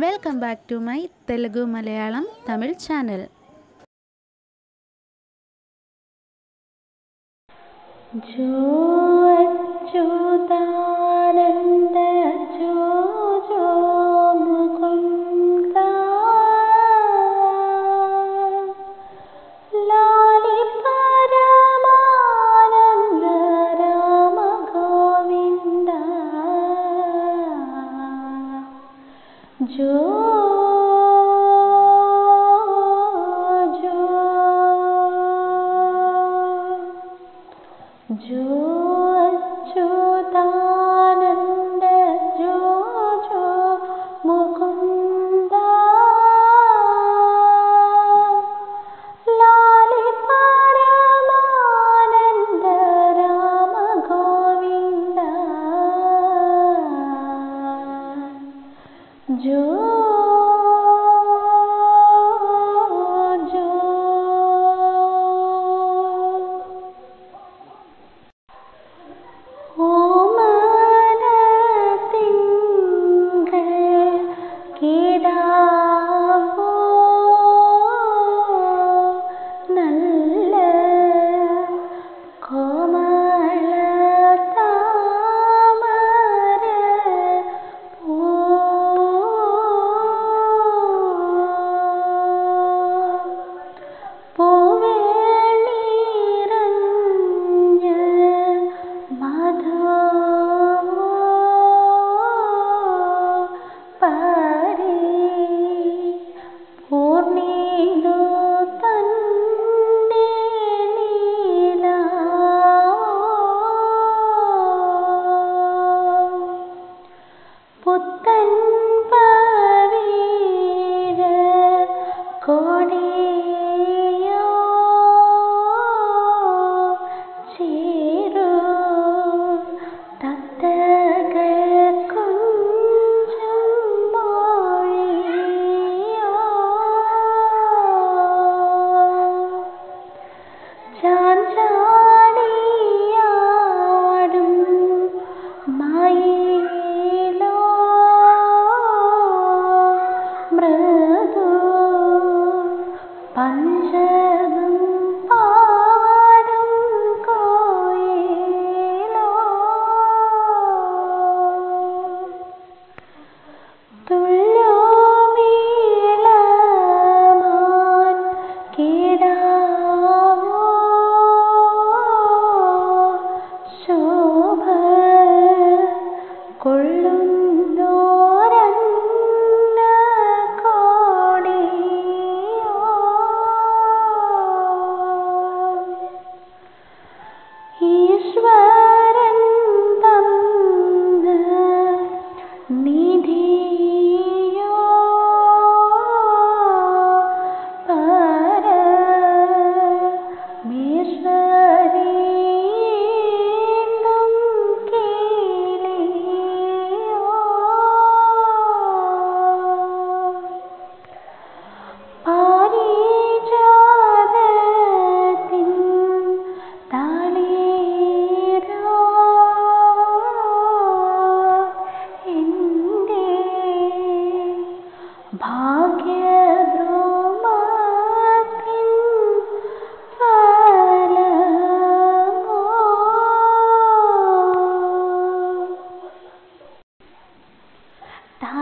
Welcome back to my Telugu Malayalam Tamil channel. ജോ ചോദാ जो जो जो जो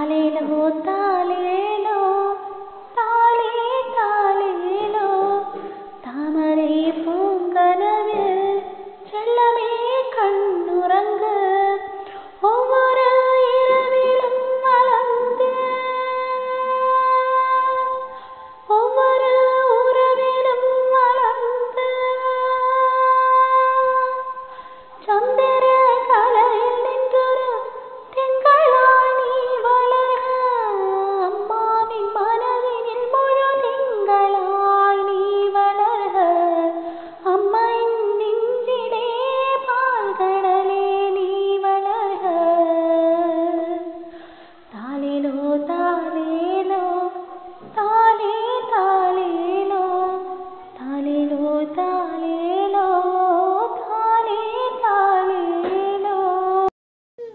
తాళేలవో తాళేలో தாளே தாளேலோ. தாமரை பூங்கனவில் செல்லமே கண்ணுறங்கு.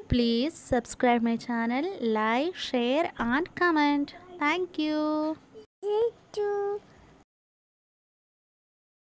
Please subscribe my channel, like, share and comment. Thank you.